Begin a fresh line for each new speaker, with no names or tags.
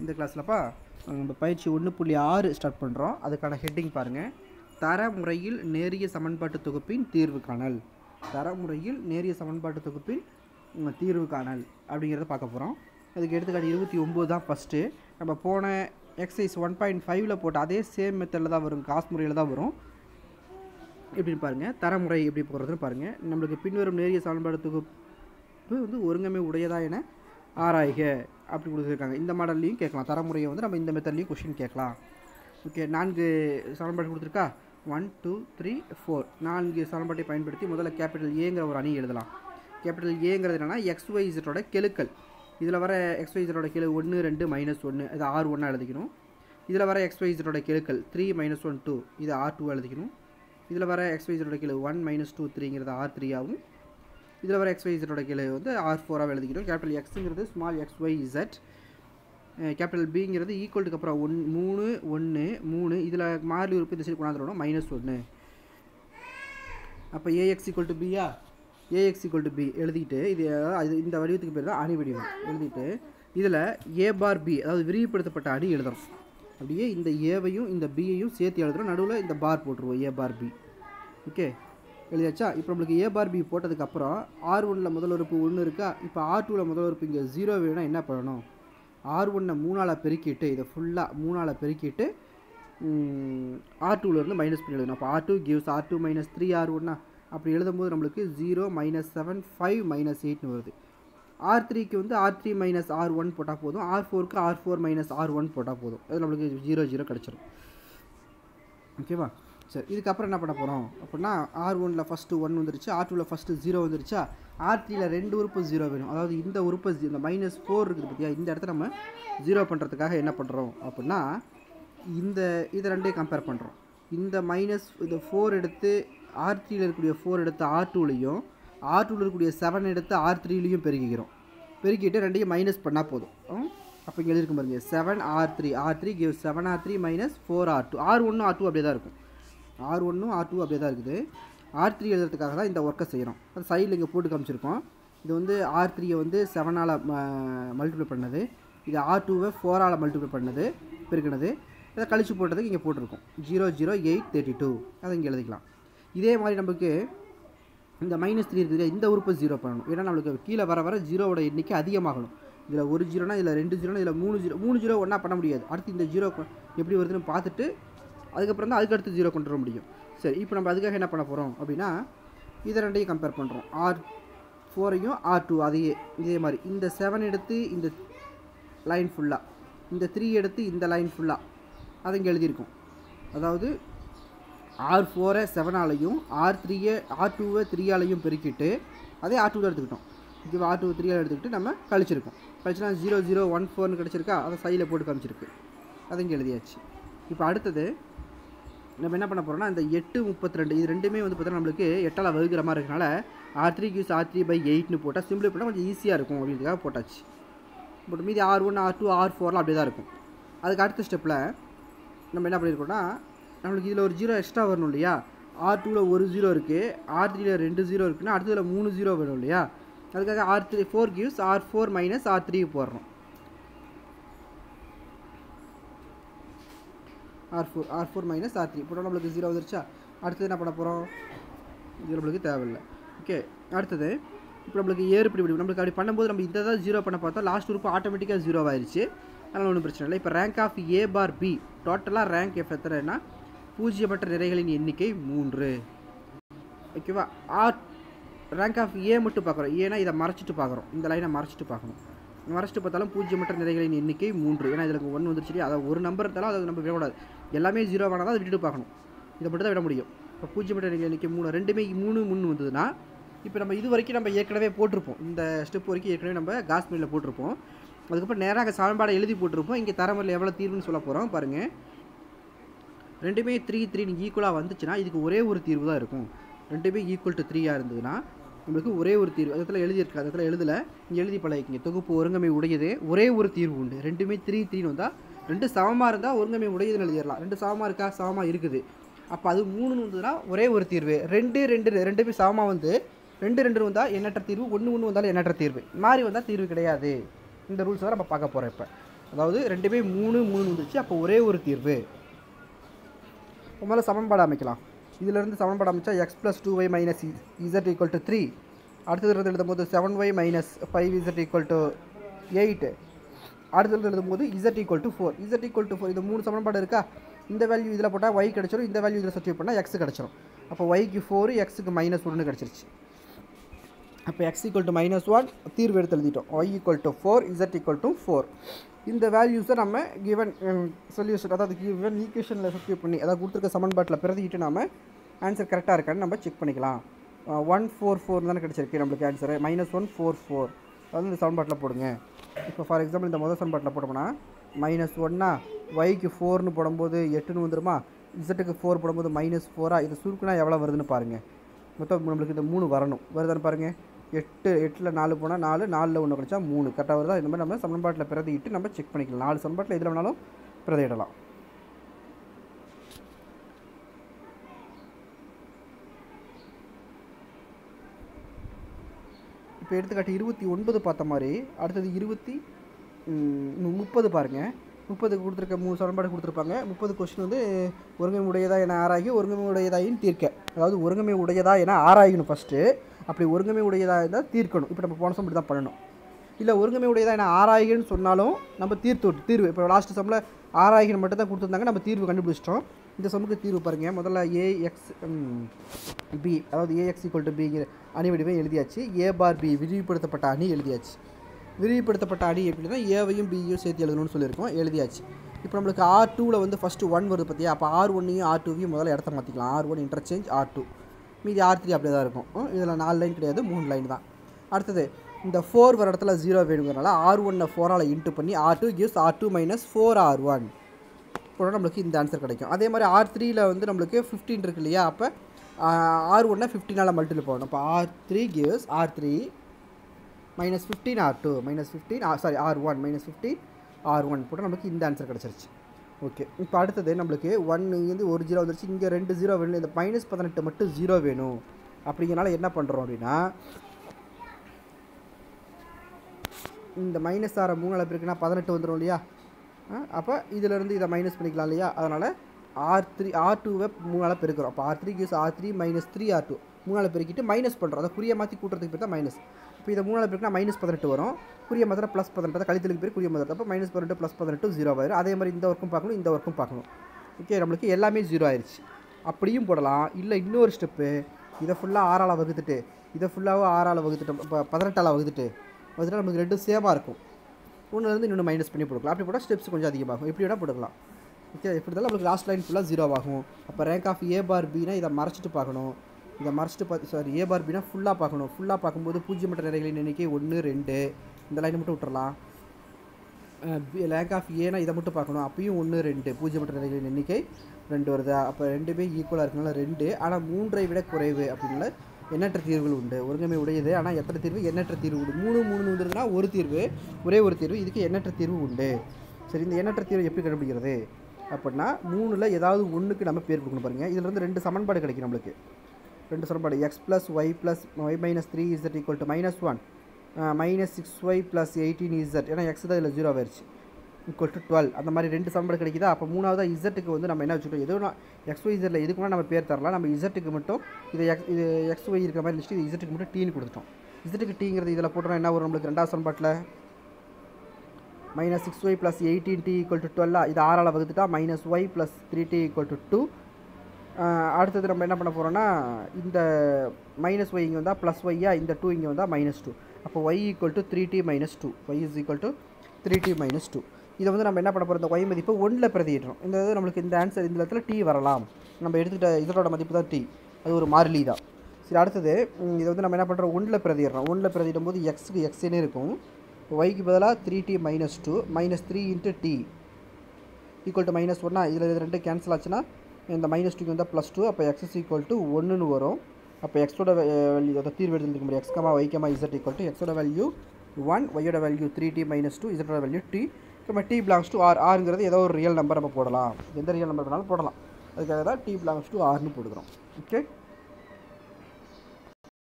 இந்த கிளாஸ்லப்பா நம்ம பயிற்சி ஒன்று புள்ளி ஆறு ஸ்டார்ட் பண்ணுறோம் அதுக்கான ஹெட்டிங் பாருங்கள் தரமுறையில் நேரிய சமன்பாட்டு தொகுப்பின் தீர்வு காணல். தரமுறையில் நேரிய சமன்பாட்டு தொகுப்பின் தீர்வு காணல் அப்படிங்கிறத பார்க்க போகிறோம் அதுக்கு எடுத்துக்காட்டு இருபத்தி ஒம்பது தான் ஃபஸ்ட்டு நம்ம போன எக்ஸசைஸ் ஒன் பாயிண்ட் ஃபைவ்ல போட்ட அதே சேம் மெத்தடில் தான் வரும் காசு முறையில் தான் வரும். எப்படின்னு பாருங்கள் தரமுறை எப்படி போகிறதுன்னு பாருங்கள் நம்மளுக்கு பின்வரும் நேரிய சமன்பாடு தொகுப்பு வந்து ஒருங்கமை உடையதா என ஆராய்க அப்படி கொடுத்துருக்காங்க. இந்த மாடல்லையும் கேட்கலாம். தரமுறையை வந்து நம்ம இந்த மெத்தட்லேயும் கொஷின் கேட்கலாம். ஓகே நான்கு சமன்பாடு கொடுத்துருக்கா? ஒன் டூ த்ரீ ஃபோர் நான்கு சமன்பாட்டை பயன்படுத்தி முதல்ல கேபிட்டல் ஏங்கிற ஒரு அணி எழுதலாம். கேபிட்டல் ஏங்கிறது என்னென்னா எக்ஸ்ஒய்ஸோட கெழுக்கள். இதில் வர எக்ஸ்ஒய்ஸோட கெழு ஒன்று ரெண்டு மைனஸ் ஒன்று இது ஆறு ஒன்றா எழுதிக்கணும். இதில் வர எக்ஸ்ஒய்ஸோட கெழுக்கள் த்ரீ மைனஸ் ஒன் டூ இது ஆர் டூ எழுதிக்கணும். இதில் வர எக்ஸ்ஒய்ஸோட கெழு ஒன் மைனஸ் டூ த்ரீங்கிறது ஆர் த்ரீயாகவும் இதில் வர எக்ஸ்ஒய்ஸோட கீழே வந்து ஆர் ஃபோராக எழுதிக்கிறோம் capital எக்ஸுங்கிறது small x y z capital பிங்கிறது ஈக்குவல்ட்டுக்கு அப்புறம் ஒன் மூணு ஒன்று மூணு. இதில் மாறி உறுப்பு இந்த சைடு கொண்டாந்துடணும் மைனஸ் ஒன்று அப்போ ax equal to Pia A X equal to B எழுதிட்டு இது அது இந்த வடிவத்துக்கு பேர் தான் அணி வடிவம். எழுதிட்டு இதில் ஏ பார் பி அதாவது விரிவுபடுத்தப்பட்ட அணி எழுதணும். அப்படியே இந்த ஏவையும் இந்த பியையும் சேர்த்து எழுதுகிறோம் நடுவில் இந்த பார் போட்டுருவோம் ஏ பார் பி ஓகே எழுதியாச்சா? இப்போ நம்மளுக்கு ஏ பார் பி போட்டதுக்கப்புறம் ஆர் ஒனில் முதல் உறுப்பு ஒன்று இருக்கா? இப்போ ஆர் டூவில் முதல் உறுப்பு இங்கே ஜீரோ வேணும்னா என்ன பண்ணணும்? ஆர் ஒன்னை மூணால் பெருக்கிட்டு இதை ஃபுல்லாக மூணால் பெருக்கிட்டு ஆர் டூலேருந்து மைனஸ் பண்ணி எழுதணும். அப்போ R two gives R two minus three R ஒன்னா அப்படி எழுதும்போது நம்மளுக்கு zero minus seven five minus எயிட்னு வருது. ஆர் த்ரீக்கு வந்து R three minus R one போட்டால் போதும். ஆர் ஃபோருக்கு R four minus R one போட்டால் போதும். அது நம்மளுக்கு ஜீரோ ஜீரோ கிடச்சிடும் ஓகேவா சரி இதுக்கப்புறம் என்ன பண்ண போகிறோம் அப்படின்னா ஆர் ஒனில் ஃபஸ்ட்டு ஒன் வந்துருச்சு ஆர் டூவில் ஃபஸ்ட்டு ஜீரோ வந்துருச்சா? ஆர் த்ரீயில் ரெண்டு உறுப்பு ஜீரோ வேணும். அதாவது இந்த உறுப்பு இந்த மைனஸ் ஃபோர் இருக்குது பார்த்தியா இந்த இடத்த நம்ம ஜீரோ பண்ணுறதுக்காக என்ன பண்ணுறோம் அப்படின்னா இந்த இதை ரெண்டையும் கம்பேர் பண்ணுறோம் இந்த மைனஸ் இந்த ஃபோர் எடுத்து ஆர் த்ரீயில் இருக்கக்கூடிய ஃபோர் எடுத்து ஆர் டூலையும் ஆர் டூவில் இருக்கக்கூடிய செவன் எடுத்து ஆர் த்ரீலையும் பெருக்கிக்கிறோம். பெருக்கிட்டு ரெண்டையும் மைனஸ் பண்ணால் போதும். அப்போ இங்கே எழுதிருக்கும் பாருங்க seven R three R three give seven R three minus four R two R ஒன்று ஆர் டூ அப்படியே தான் இருக்கும். ஆர் ஒன்றும் ஆர் டூ அப்படியே தான் இருக்குது. ஆர் த்ரீ எழுதுறதுக்காக தான் இந்த ஒர்க்கை செய்கிறோம் அது சைடில் இங்கே போட்டு காமிச்சிருக்கோம். இது வந்து ஆர் த்ரீயை வந்து செவனால் மல்டிப்ளை பண்ணது. இது ஆர் டூவை ஃபோரால் மல்டிப்ளை பண்ணது பெருக்கினது. இதை கழிச்சு போட்டதுக்கு இங்கே போட்டிருக்கோம். Zero zero eight thirty two அதை இங்கே எழுதிக்கலாம். இதே மாதிரி நமக்கு இந்த மைனஸ் த்ரீ இருக்குது இந்த உறுப்பை ஜீரோ பண்ணணும். ஏன்னா நம்மளுக்கு கீழே வர வர ஜீரோவோட எண்ணிக்கை அதிகமாகணும். இதில் ஒரு ஜீரோனா இதில் ரெண்டு ஜீரோனா இதில் மூணு ஜீரோ மூணு ஜீரோ ஒன்றா பண்ண முடியாது. அடுத்து இந்த ஜீரோ எப்படி வருதுன்னு பார்த்துட்டு அதுக்கப்புறம் தான் அதுக்கு அடுத்து ஜீரோ கொண்டு வர முடியும். சரி இப்போ நம்ம அதுக்காக என்ன பண்ண போகிறோம் அப்படின்னா இதை ரெண்டையும் கம்பேர் பண்ணுறோம் ஆர் ஃபோரையும் ஆர் டூ அதையே இதே மாதிரி. இந்த செவன் எடுத்து இந்த லைன் ஃபுல்லாக இந்த த்ரீ எடுத்து இந்த லைன் ஃபுல்லாக அதை இங்கே எழுதியிருக்கோம். அதாவது ஆர் ஃபோரை செவனாலையும் ஆர் த்ரீயை ஆர் டூவை த்ரீயாலையும் பெருக்கிட்டு அதே ஆர் டூவில் எடுத்துக்கிட்டோம். இது ஆர் டூ த்ரீயால் எடுத்துக்கிட்டு நம்ம கழிச்சிருக்கோம். கழிச்சுனா ஜீரோ ஜீரோ ஒன் ஃபோர்னு கிடச்சிருக்கா? அதை சைடில் போட்டு காமிச்சிருக்கு. அதை இங்கே எழுதியாச்சு. இப்போ அடுத்தது நம்ம என்ன பண்ண போகிறோம்னா இந்த எட்டு முப்பத்தி ரெண்டு இது ரெண்டுமே வந்து பார்த்தீங்கன்னா நம்மளுக்கு எட்டால் வகுக்கிற மாதிரி இருக்கனால R three goes R three by எயிட்னு போட்டால் சிம்பிளி பண்ணால் கொஞ்சம் ஈஸியாக இருக்கும் அப்படின்றதுக்காக போட்டாச்சு. பட் மீதி R one R two R ஃபோர்லாம் அப்படியே தான் இருக்கும். அதுக்கு அடுத்த ஸ்டெப்பில் நம்ம என்ன பண்ணியிருக்கோம்னா நம்மளுக்கு இதில் ஒரு ஜீரோ எக்ஸ்ட்ரா வரணும் இல்லையா? ஆர் டூவில் ஒரு ஜீரோ இருக்குது ஆர் த்ரீயில் ரெண்டு ஜீரோ இருக்குன்னா அடுத்ததில் மூணு ஜீரோ வேணும் இல்லையா? அதுக்காக R three four goes R four minus R three போடுறோம். R four R four minus R three இப்போ நம்மளுக்கு ஜீரோ வந்துருச்சா? அடுத்தது என்ன பண்ண போகிறோம் இது நம்மளுக்கு தேவையில்லை. ஓகே அடுத்தது இப்போ நம்மளுக்கு ஏறு இப்படி நம்மளுக்கு அப்படி பண்ணும்போது நம்ம இந்த தான் ஜீரோ பண்ண பார்த்தா லாஸ்ட் உறுப்பு ஆட்டோமேட்டிக்காக ஜீரோ ஆயிடுச்சு அதனால் ஒன்றும் பிரச்சனை இல்லை. இப்போ rank of A bar B டோட்டலாக ரேங்க் எஃப் எத்தனைனா பூஜ்ஜியமற்ற நிறைகளின் எண்ணிக்கை மூன்று. ஓகேவா ஆர் ரேங்க் ஆஃப் ஏ மட்டும் பார்க்குறோம். ஏன்னா இதை மறைச்சிட்டு பார்க்குறோம். இந்த லைனை மறைச்சிட்டு பார்க்கணும். வரைச்சிட்டு பார்த்தாலும் பூஜ்ஜியமற்ற நிறைகளின் எண்ணிக்கை மூன்று. ஏன்னா இதில் ஒன்று வந்துருச்சு அதை ஒரு நம்பர் இருந்தாலும் அதை நம்ம விடக்கூடாது. எல்லாமே ஜீரோ ஆனால் அதை விட்டுட்டு பார்க்கணும். இதை மட்டும் தான் விட முடியும். இப்போ பூஜ்ஜியமற்ற நிறைகள் எண்ணிக்கை மூணு. ரெண்டுமே மூணு முன்னு வந்ததுன்னா இப்போ நம்ம இது வரைக்கும் நம்ம ஏற்கனவே போட்டிருப்போம். இந்த ஸ்டெப் வரைக்கும் ஏற்கனவே நம்ம காஷ்மீரில் போட்டிருப்போம். அதுக்கப்புறம் நேராக சமன்பாடை எழுதி போட்டிருப்போம். இங்கே தரமுறையில் எவ்வளோ தீர்வுன்னு சொல்ல போகிறோம் பாருங்கள் ரெண்டுமே த்ரீ த்ரீ ஈக்குவலாக வந்துச்சுன்னா இதுக்கு ஒரே ஒரு தீர்வு தான் இருக்கும். ரெண்டுமே ஈக்குவல் டு த்ரீயாக இருந்ததுன்னா நம்மளுக்கு ஒரே ஒரு தீர்வு. அதில் எழுதியிருக்கு அதில் எழுதலை. இங்கே எழுதி பழகிக்கிங்க. தொகுப்பு ஒருங்கமை உடையது ஒரே ஒரு தீர்வு உண்டு. ரெண்டுமே த்ரீ த்ரீன்னு வந்தால் ரெண்டு சமமாக இருந்தால் ஒருங்கமை உடையதுன்னு எழுதிடலாம். ரெண்டு சமமாக இருக்கா? சமமாக இருக்குது. அப்போ அது மூணுன்னு வந்ததுன்னா ஒரே ஒரு தீர்வு. ரெண்டு ரெண்டு ரெண்டுமே சமமாக வந்து ரெண்டு ரெண்டு வந்தால் எண்ணற்ற தீர்வு ஒன்று ஒன்று வந்தாலும் எண்ணற்ற தீர்வு. மாறி வந்தால் தீர்வு கிடையாது. இந்த ரூல்ஸ் தான் நம்ம பார்க்க போகிறோம் இப்போ. அதாவது ரெண்டுமே மூணு மூணு வந்துச்சு அப்போ ஒரே ஒரு தீர்வு. முதல்ல சமன்பாடு அமைக்கலாம். இதிலிருந்து சமன்பாடு அமைச்சா X plus two Y minus Z equal to three அடுத்தது எழுதும்போது seven Y minus five Z equal to eight அடுத்தது எழுதும்போது Z equal to four Z equal to four இது மூணு சமன்பாடு இருக்கா? இந்த வேல்யூ இதில் போட்டால் ஒய் கிடச்சிரும். இந்த வேல்யூ இதில் சப்ஸ்டியூட் பண்ணால் எக்ஸ் கிடச்சிரும். அப்போ ஒய்க்கு ஃபோர் எக்ஸுக்கு மைனஸ் ஒன்று கிடச்சிருச்சு. அப்போ X equal to minus one தீர்வு எடுத்து எழுதிட்டோம். Y equal to four Z equal to four இந்த வேல்யூஸை நம்ம கிவன் சொல்யூஷன் um, அதாவது கிவன் ஈக்குவேஷனில் சப்ஸ்டியூட் பண்ணி அதாவது கொடுத்துருக்க சமன்பாட்டில் பிரதிக்கிட்டு நம்ம ஆன்சர் கரெக்டாக இருக்கான்னு நம்ம செக் பண்ணிக்கலாம். ஒன் ஃபோர் ஃபோர் தானே கிடச்சிருக்கு நம்மளுக்கு answer minus one four four அதாவது இந்த சமன்பாட்டில் போடுங்க. இப்போ ஃபார் எக்ஸாம்பிள் இந்த முதல் சமன்பாட்டில் போட்டோம்னா மைனஸ் ஒன்னா ஒய்க்கு ஃபோர்னு போடும்போது எட்டுன்னு வந்துருமா? இசட்டுக்கு ஃபோர் போடும்போது மைனஸ் ஃபோராக இது சுருக்குனா எவ்வளோ வருதுன்னு பாருங்கள் மொத்தம் நம்மளுக்கு இந்த மூணு வரணும். வருதான்னு பாருங்கள் எட்டு எட்டில் நாலு போனால் நாலு நாலில் ஒன்று கிடைச்சா மூணு. கரெக்டாக வருதா? இந்த மாதிரி நம்ம சமன்பாட்டில் பிரதிட்டு நம்ம செக் பண்ணிக்கலாம். நாலு சமன்பாட்டில் எதில் வேணாலும் பிரதியிடலாம். இப்போ எடுத்துக்காட்டு இருபத்தி ஒன்பது பார்த்த மாதிரி அடுத்தது இருபத்தி முப்பது பாருங்கள் முப்பது கொடுத்துருக்க மூணு சமன்பாடு கொடுத்துருப்பாங்க. முப்பது கொஸ்டின் வந்து ஒருங்கமை உடையதா என ஆராயி ஒருங்கமை உடையதாயின்னு தீர்க்க. அதாவது ஒருங்கமை உடையதா என ஆராயணும் ஃபஸ்ட்டு அப்படி ஒருங்கமை உடையதாக இருந்தால் தீர்க்கணும். இப்போ நம்ம போன சம் இப்படி தான் பண்ணணும். இல்லை ஒருங்கமை உடையதாக என்ன ஆராய்கன்னு சொன்னாலும் நம்ம தீர்த்து தீர்வு. இப்போ லாஸ்ட் சம்மில் ஆராய்கன் மட்டும் தான் கொடுத்துருந்தாங்க. நம்ம தீர்வு கண்டுபிடிச்சிட்டோம். இந்த சம்முக்கு தீர்வு பாருங்கள் முதல்ல ஏஎக்ஸ் பி அதாவது ஏஎக்ஸ் ஈக்குவல் டு பிங்கிற அணி வடிவை எழுதியாச்சு. ஏ பார் பி விரிவுபடுத்தப்பட்ட அணி எழுதியாச்சு. விரிவுபடுத்தப்பட்ட அணி எப்படின்னா ஏவையும் பியும் சேர்த்து எழுதணும்னு சொல்லியிருக்கோம். எழுதியாச்சு. இப்போ நம்மளுக்கு ஆர் டூவில் வந்து ஃபஸ்ட்டு ஒன் வருது பார்த்தியா அப்போ ஆர் ஒன்னையும் ஆர் டூவையும் முதல்ல இடத்த மாற்றிக்கலாம் R one interchange R two மீதி ஆர் த்ரீ அப்படியே தான் இருக்கும். இதில் நாலு லைன் கிடையாது மூணு லைன் தான். அடுத்தது இந்த ஃபோர் வர இடத்துல ஜீரோ வேணுங்கிறனால ஆர் ஒன்னை ஃபோரால் இன்ட்டு பண்ணி R two gives R two minus four R one போனால் நம்மளுக்கு இந்த ஆன்சர் கிடைக்கும். அதே மாதிரி ஆர் த்ரீயில் வந்து நம்மளுக்கு ஃபிஃப்டின் இருக்கு இல்லையா? அப்போ ஆர் ஒன்னை ஃபிஃப்டினால் மல்டிபிள் போகணும் அப்போ R three gives R three minus fifteen R two minus fifteen sorry R one minus fifteen R one போட்டால் நமக்கு இந்த ஆன்சர் கிடச்சிருச்சு. ஓகே. இப்போ அடுத்தது நம்மளுக்கு ஒன் இங்கேருந்து ஒரு ஜீரோ வந்துருச்சு. இங்கே ரெண்டு ஜீரோ வேணும். இந்த மைனஸ் பதினெட்டு மட்டும் ஜீரோ வேணும். அப்படிங்கிறனால என்ன பண்ணுறோம் அப்படின்னா இந்த மைனஸ் ஆற மூணு அளவு இருக்குன்னா பதினெட்டு வந்துடும் இல்லையா? அப்போ இதிலேருந்து இதை மைனஸ் பண்ணிக்கலாம் இல்லையா? அதனால் ஆர் த்ரீ ஆர் டூவை மூணால் பெருக்கிறோம். அப்போ R three கியூஸ் R three minus three R two மூணால் பெருக்கிட்டு மைனஸ் பண்ணுறோம் அதை குறிய மாற்றி கூட்டுறதுக்கு பேர் தான் மைனஸ் இப்போ இதை மூணால் பெருக்கினா மைனஸ் பதினெட்டு வரும். குறிய மதத்தில் ப்ளஸ் பதினெட்டு கழித்தலுக்கு பேர் குறிய மதத்தில் அப்போ மைனஸ் பதினெட்டு ப்ளஸ் பதினெட்டு ஜீரோ ஆயிரும் அதே மாதிரி இந்த ஒர்க்கும் பார்க்கணும் இந்த ஒர்க்கும் பார்க்கணும். ஓகே நம்மளுக்கு எல்லாமே ஜீரோ ஆயிடுச்சு அப்படியும் போடலாம். இல்லை இன்னொரு ஸ்டெப்பு இதை ஃபுல்லாக ஆறால் வகுத்துட்டு இதை ஃபுல்லாக ஆறால் வகுத்துட்டு இப்போ பதினெட்டால் வகுத்துட்டு வகுத்துட்டா நமக்கு ரெண்டும் சேமாக இருக்கும். ஒன்றுலேருந்து இன்னொன்று மைனஸ் பண்ணி போட்டுக்கலாம். அப்படி போட்டால் ஸ்டெப்ஸ் கொஞ்சம் அதிகமாகும். எப்படி வேணால் போட்டுக்கலாம். ஓகே எப்படி இருந்தாலும் நம்மளுக்கு லாஸ்ட் லைன் ஃபுல்லாக ஜீரோ ஆகும். அப்போ ரேங்க் ஆஃப் ஏ பார் பினா இதை மறைச்சிட்டு பார்க்கணும். இதை மறைச்சிட்டு பார்த்து சாரி ஏ பார் பினா ஃபுல்லாக பார்க்கணும். ஃபுல்லாக பார்க்கும்போது பூஜ்ஜியமற்ற நிறைகளின் எண்ணிக்கை ஒன்று ரெண்டு. இந்த லைனை மட்டும் விட்டுறலாம். லேக் ஆஃப் ஏனா இதை மட்டும் பார்க்கணும். அப்பயும் ஒன்று ரெண்டு. பூஜ்ஜியமற்ற நிறைகளின் எண்ணிக்கை ரெண்டு வருதா. அப்போ ரெண்டுமே ஈக்குவலாக இருக்கனால ரெண்டு. ஆனால் மூன்றை விட குறைவு அப்படின்னால எண்ணற்ற தீர்வுகள் உண்டு. ஒருங்கமை உடையது. ஆனால் எத்தனை தீர்வு? எண்ணற்ற தீர்வு உண்டு. மூணு மூணு வந்துருதுன்னா ஒரு தீர்வு. ஒரே ஒரு தீர்வு. இதுக்கு எண்ணற்ற தீர்வு உண்டு. சரி இந்த எண்ணற்ற தீர்வு எப்படி கண்டுபிடிக்கிறது? அப்படின்னா மூணில் ஏதாவது ஒன்றுக்கு நம்ம பேர் கொடுக்கணும் பாருங்கள் இதில் இருந்து ரெண்டு சமன்பாடு கிடைக்கும் நம்மளுக்கு. ரெண்டு சமன்பாடு x plus y plus y minus three z equal to minus one minus six y plus eighteen z ஏன்னா எக்ஸ் தான் இதில் ஜீரோ ஆயிடுச்சு ஈக்குவல் டு டுவெல் அந்த மாதிரி ரெண்டு சமன்பாடு கிடைக்குதா? அப்போ மூணாவது இசட்டுக்கு வந்து நம்ம என்ன வச்சுட்டோம் எதுவும் எக்ஸ் ஒய் இசட்டில் எதுக்கு வேணால் நம்ம பேர் தரலாம். நம்ம இசட்டுக்கு மட்டும் இது எக்ஸ் இது எக்ஸ் ஒய் இருக்கிற மாதிரி லிஸ்ட்டு இது இசட்டுக்கு மட்டும் டீன்னு கொடுத்துட்டோம். இசட்டுக்கு டீங்கிறது இதில் போட்டோம்னா என்ன வரும் நம்மளுக்கு? ரெண்டாவது சமன்பாட்டில்? Minus six y plus eighteen t equal to டுவெல்லா இது ஆறால் வகுத்துட்டா minus y plus three t equal to two அடுத்தது நம்ம என்ன பண்ண போகிறோம்னா இந்த மைனஸ் ஒய் இங்கே வந்தால் ப்ளஸ் ஒய்யா இந்த டூ இங்கே வந்தால் மைனஸ் டூ அப்போ y equal to three t minus two y is equal to three t minus two இதை வந்து நம்ம என்ன பண்ண போகிறோம் இந்த ஒய் மதிப்பு ஒன்றில் பிரதியிடுறோம். இந்த இது நம்மளுக்கு இந்த ஆன்சர் இந்த இடத்துல டி வரலாம். நம்ம எடுத்துகிட்ட இதோட மதிப்பு தான் டி அது ஒரு மாறிலி தான். சரி அடுத்தது இதை வந்து நம்ம என்ன பண்ணுறோம் ஒன்றில் பிரதிடுறோம் ஒன்றில் பிரதிடும் போது எக்ஸுக்கு எக்ஸ்னே இருக்கும். ஒய்க்கு பதிலாக three t minus two minus three into t equal to minus ஒன்னா இதில் இது ரெண்டு கேன்சல் ஆச்சுன்னா இந்த மைனஸ் டூக்கு வந்தால் ப்ளஸ் டூ அப்போ எக்ஸ் ஈக்குவல் டு ஒன்றுன்னு வரும். அப்போ எக்ஸோட வேல்யூ அதை தீர்வு எடுத்துக்க முடியும். X comma y comma z equal to எக்ஸோட வேல்யூ ஒன் ஒய்யோட value three t minus two இசட்டோட value t நம்ம டி பிலாங்ஸ் டு ஆர் ஆருங்கிறது ஏதோ ஒரு ரியல் நம்பர் நம்ம போடலாம். எந்த ரியல் நம்பர் வேணாலும் போடலாம். அதுக்காக தான் டி பிலாங்ஸ் டு ஆர்னு போடுக்கிறோம் ஓகே